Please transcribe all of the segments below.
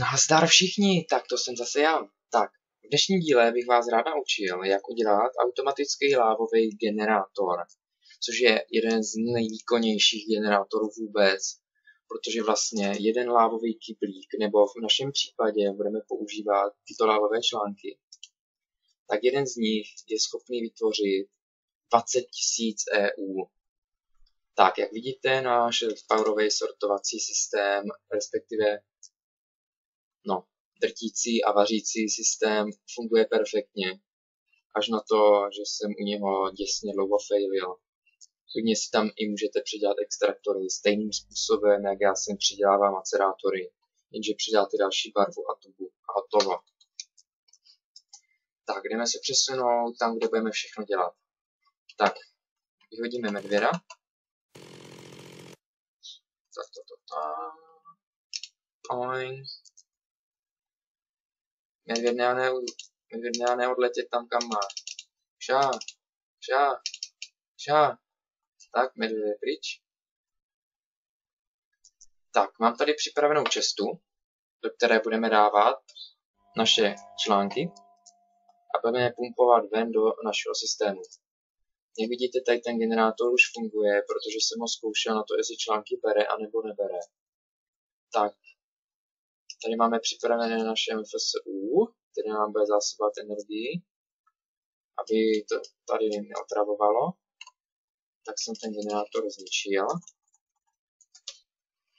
Nazdar všichni, tak to jsem zase já. Tak, v dnešním díle bych vás rád naučil, jak udělat automatický lávový generátor, což je jeden z nejvýkonnějších generátorů vůbec, protože vlastně jeden lávový kyblík, nebo v našem případě budeme používat tyto lávové články, tak jeden z nich je schopný vytvořit 20 000 EU. Tak, jak vidíte, náš powerový sortovací systém, respektive no, drtící a vařící systém funguje perfektně. Až na to, že jsem u něho děsně dlouho failil. Klidně si tam i můžete přidělat extraktory stejným způsobem, jak já jsem přidělával macerátory, jenže přidáte další barvu a tubu a hotovo. Tak, jdeme se přesunout tam, kde budeme všechno dělat. Tak, vyhodíme medvěda. Tak to, to, tam. Point. Medvěd ne, medvěd neodletět tam, kam má. Šá, šá, šá. Tak, medvěd je pryč. Tak, mám tady připravenou čestu, do které budeme dávat naše články a budeme je pumpovat ven do našeho systému. Jak vidíte, tady ten generátor už funguje, protože jsem ho zkoušel na to, jestli články bere a nebo nebere. Tak, tady máme připravené naše FSU, které nám bude zásobovat energii, aby to tady neotravovalo. Tak jsem ten generátor zničil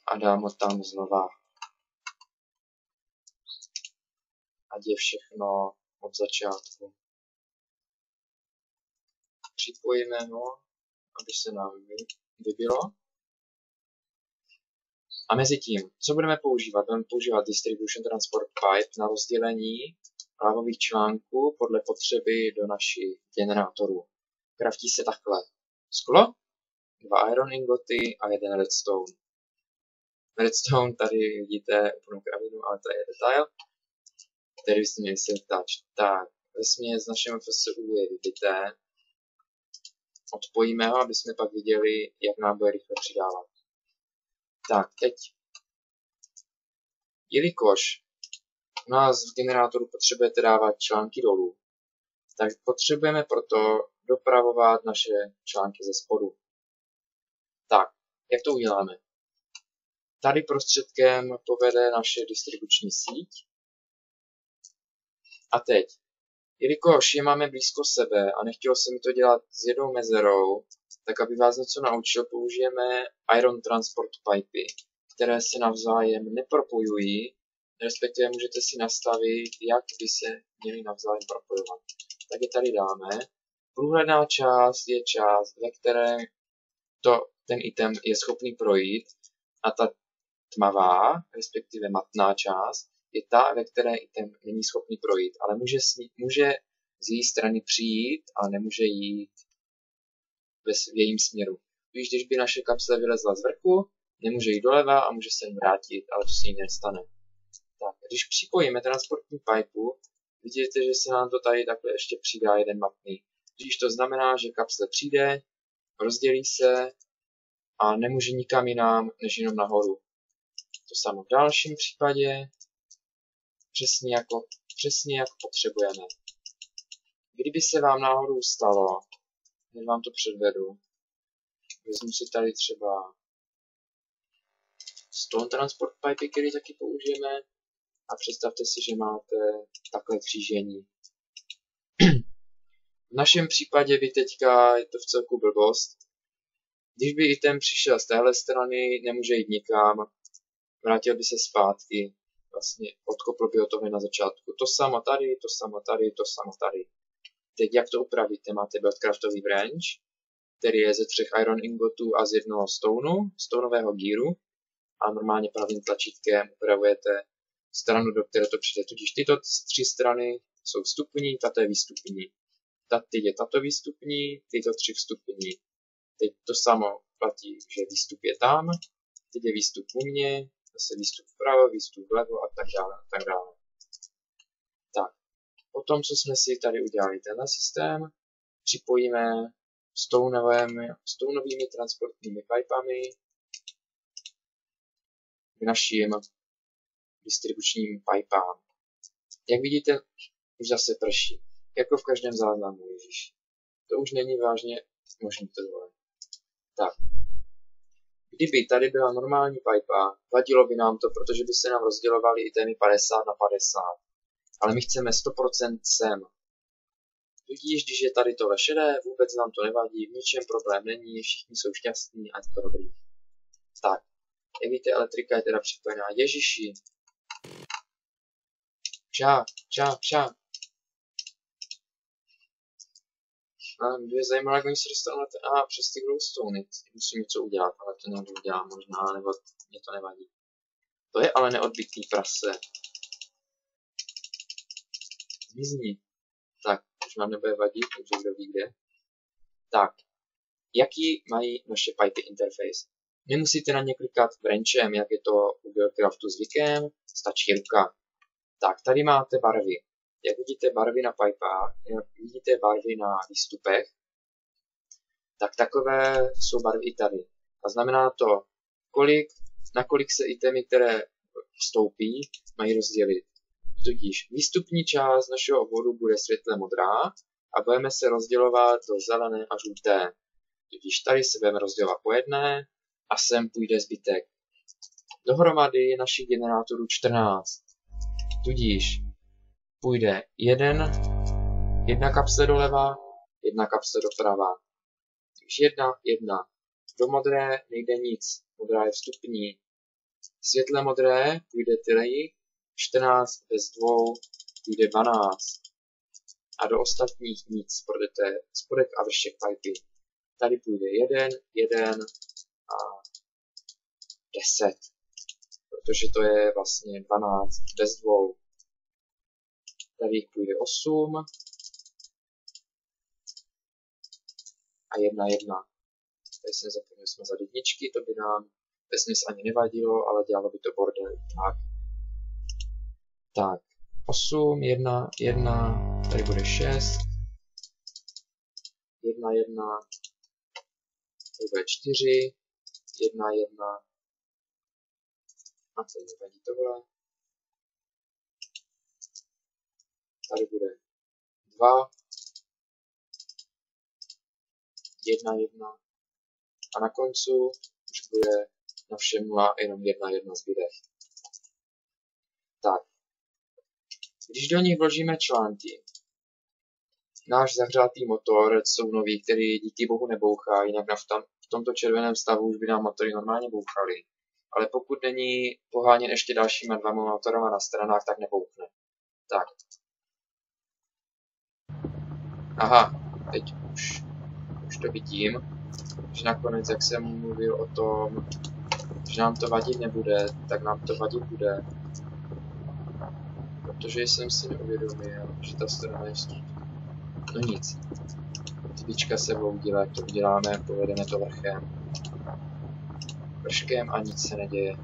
a dám ho tam znova. Ať je všechno od začátku připojíme ho, aby se nám vybilo. A mezi tím, co budeme používat? Budeme používat Distribution Transport Pipe na rozdělení lávových článků podle potřeby do našich generátorů. Kraftí se takhle. Sklo, dva iron ingoty a jeden redstone. Redstone tady vidíte úplnou kravinu, ale to je detail, který byste měli si ptát. Tak, ve z našeho FSU je vybité, odpojíme ho, aby jsme pak viděli, jak nám bude rychle přidávat. Tak, teď. Jelikož u nás v generátoru potřebujete dávat články dolů, tak potřebujeme proto dopravovat naše články ze spodu. Tak, jak to uděláme? Tady prostředkem povede naše distribuční síť. A teď Jelikož je máme blízko sebe a nechtělo se mi to dělat s jednou mezerou, tak aby vás něco naučil, použijeme Iron Transport Pipey, které se navzájem nepropojují, respektive můžete si nastavit, jak by se měly navzájem propojovat. Tak je tady dáme. Průhledná část je část, ve které to, ten item je schopný projít a ta tmavá, respektive matná část, je ta, ve které item není schopný projít, ale může, ní, může z její strany přijít a nemůže jít ve, v jejím směru. Víš, když by naše kapsle vylezla z vrchu, nemůže jít doleva a může se vrátit, ale to se jí nestane. Když připojíme transportní pipu, vidíte, že se nám to tady takhle ještě přidá jeden matný. Když to znamená, že kapsle přijde, rozdělí se a nemůže nikam jinam, než jenom nahoru. To samo v dalším případě, přesně jako, přesně jako potřebujeme. Kdyby se vám náhodou stalo, než vám to předvedu, vezmu si tady třeba Stone Transport Pipe, který taky použijeme a představte si, že máte takové křížení. v našem případě by teďka je to v celku blbost. Když by item přišel z téhle strany, nemůže jít nikam, vrátil by se zpátky vlastně odkopl by ho toho na začátku. To samo tady, to samo tady, to samo tady. Teď jak to upravíte? Máte Buildcraftový branch, který je ze třech iron ingotů a z jednoho stoneu, stoneového gíru a normálně pravým tlačítkem upravujete stranu, do které to přijde. Tudíž tyto tři strany jsou vstupní, tato je výstupní. Tady je tato výstupní, tyto tři vstupní. Teď to samo platí, že výstup je tam, teď je výstup u mě, zase výstup vpravo, výstup vlevo a tak dále a tak dále. Tak, potom, co jsme si tady udělali tenhle systém, připojíme stounovými transportními pipami k našim distribučním pipám. Jak vidíte, už zase prší. Jako v každém záznamu, Ježíš. To už není vážně to dole. Tak. Kdyby tady byla normální pipa, vadilo by nám to, protože by se nám rozdělovaly témy 50 na 50. Ale my chceme 100% sem. Vidíš, když je tady tohle šedé, vůbec nám to nevadí, v ničem problém není, všichni jsou šťastní a je to dobrý. Tak, jak víte, elektrika je teda připojená. Ježiši. Čá, čá, čá. A mě zajímavé, jak oni se dostanou na ten... A, přes ty glowstone. Musím něco udělat, ale to někdo udělá možná, nebo mě to nevadí. To je ale neodbitý prase. Zmizni. Tak, už vám nebude vadit, takže kdo ví kde. Tak, jaký mají naše pipy interface? Nemusíte na ně klikat wrenchem, jak je to u Buildcraftu zvykem, stačí ruka. Tak, tady máte barvy. Jak vidíte barvy na pipách, jak vidíte barvy na výstupech, tak takové jsou barvy i tady. A znamená to, kolik, na kolik se itemy, které vstoupí, mají rozdělit. Tudíž výstupní část našeho obvodu bude světle modrá a budeme se rozdělovat do zelené a žluté. Tudíž tady se budeme rozdělovat po jedné a sem půjde zbytek. Dohromady našich generátorů 14. Tudíž půjde jeden, jedna kapsle doleva, jedna kapsle doprava. Takže jedna, jedna. Do modré nejde nic, modrá je vstupní. Světle modré půjde tyleji, 14 bez dvou půjde 12. A do ostatních nic, půjdete spodek a vršek pipy. Tady půjde jeden, jeden a 10. Protože to je vlastně 12 bez dvou. Tady jich půjde 8. A 1, 1. Tady jsem zapomněl jsme za jedničky, to by nám vesměs ani nevadilo, ale dělalo by to bordel. Tak. Tak. 8, 1, 1, tady bude 6. 1, 1, tady bude 4, 1, 1, tady nevadí tohle. tady bude 2, 1, 1 a na koncu už bude na všem 0 jenom 1, 1 zbyde. Tak, když do nich vložíme články, náš zahřátý motor jsou nový, který díky bohu nebouchá, jinak na v, tam, v tomto červeném stavu už by nám motory normálně bouchaly. Ale pokud není poháněn ještě dalšíma dvěma motorama na stranách, tak nebouchne. Tak, Aha, teď už, už to vidím, že nakonec, jak jsem mluvil o tom, že nám to vadit nebude, tak nám to vadit bude. Protože jsem si neuvědomil, že ta strana je vstup. No nic. Typička se budou dělat, to uděláme, povedeme to vrchem. Vrškem a nic se neděje.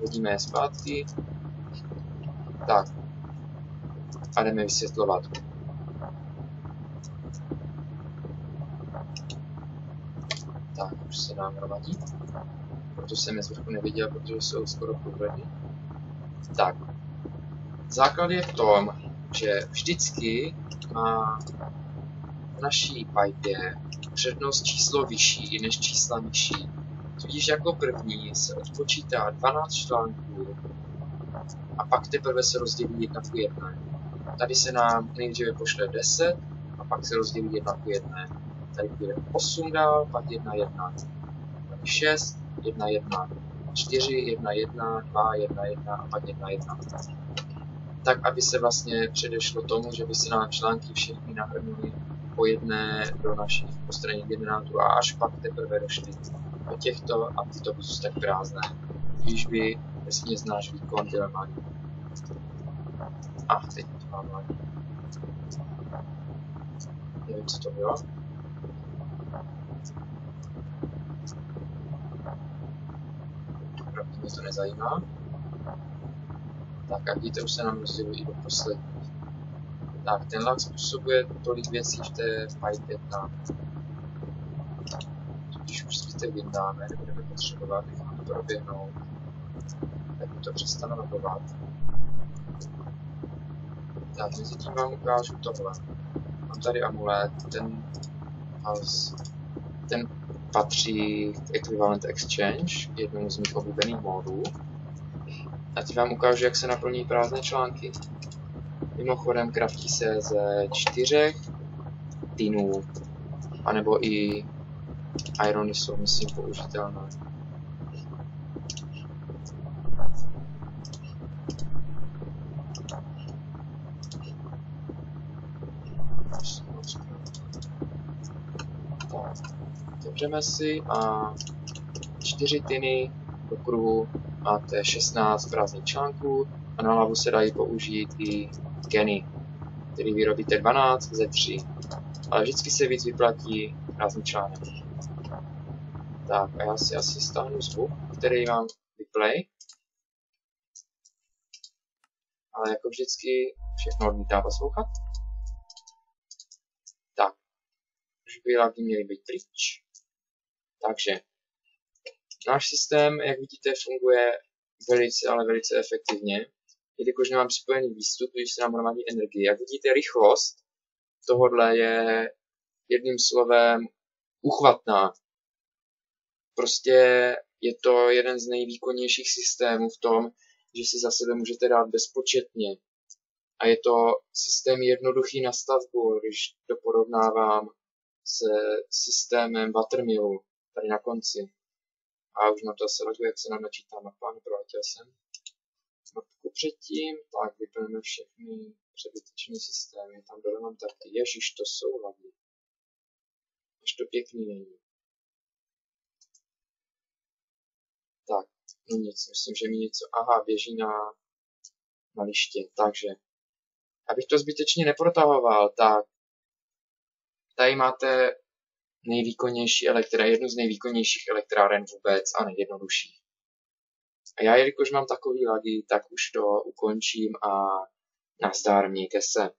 Hodíme je zpátky. Tak. A jdeme vysvětlovat. Tak, už se nám hromadí. Proto jsem je zvrchu neviděl, protože jsou skoro průhledný. Tak. Základ je v tom, že vždycky má v naší pipě přednost číslo vyšší než čísla nižší. Tudíž jako první se odpočítá 12 článků a pak teprve se rozdělí 1 k 1. Tady se nám nejdříve pošle 10 a pak se rozdělí 1 k 1 tady bude 8 dál, pak 1, 1, pak 6, 1, 1, 4, 1, 1, 2, 1, 1 a pak 1, 1. Tak, aby se vlastně předešlo tomu, že by se nám články všechny nahrnuly po jedné do našich postranních generátorů a až pak teprve došly o těchto autobusů tak prázdné, když by jasně znáš výkon dělování. A teď to mám Nevím, co to bylo. Opravdu mě to nezajímá. Tak a vidíte, už se nám rozdělují do poslední. Tak, ten lag způsobuje tolik věcí v té Pi 15 ty vyndáme, nebudeme potřebovat, necháme to proběhnout, tak to přestanovovat. Já mezi tím vám ukážu tohle. Mám tady amulet, ten, ten patří k Equivalent Exchange, jednomu z mých oblíbených módů. A ti vám ukážu, jak se naplní prázdné články. Mimochodem, kraftí se ze čtyřech týnů, anebo i irony jsou, myslím, použitelné. Otevřeme si a čtyři tiny do kruhu máte 16 prázdných článků a na hlavu se dají použít i geny, který vyrobíte 12 ze 3. Ale vždycky se víc vyplatí prázdný článek. Tak a já si asi stáhnu zvuk, který mám vyplay. Ale jako vždycky všechno odmítá poslouchat. Tak. Lagy měly být pryč. Takže náš systém, jak vidíte, funguje velice, ale velice efektivně, jelikož nemám připojený výstup, když se nám hromadí energie. Jak vidíte, rychlost tohodle je jedním slovem uchvatná. Prostě je to jeden z nejvýkonnějších systémů v tom, že si za sebe můžete dát bezpočetně. A je to systém jednoduchý na stavbu, když to porovnávám se systémem Watermillu tady na konci. A už na to se laguje, jak se nám načítá mapa, neproletěl jsem. Mapku předtím, tak vyplníme všechny přebytečné systémy. Tam dole mám taky, ježiš, to jsou lagy. Až to pěkný není. Tak, no nic, myslím, že mi něco, aha, běží na, na liště, takže, abych to zbytečně neprotahoval, tak tady máte nejvýkonnější elektra, jednu z nejvýkonnějších elektráren vůbec a nejjednodušší. A já, jelikož mám takový lagy, tak už to ukončím a nazdár, mějte se.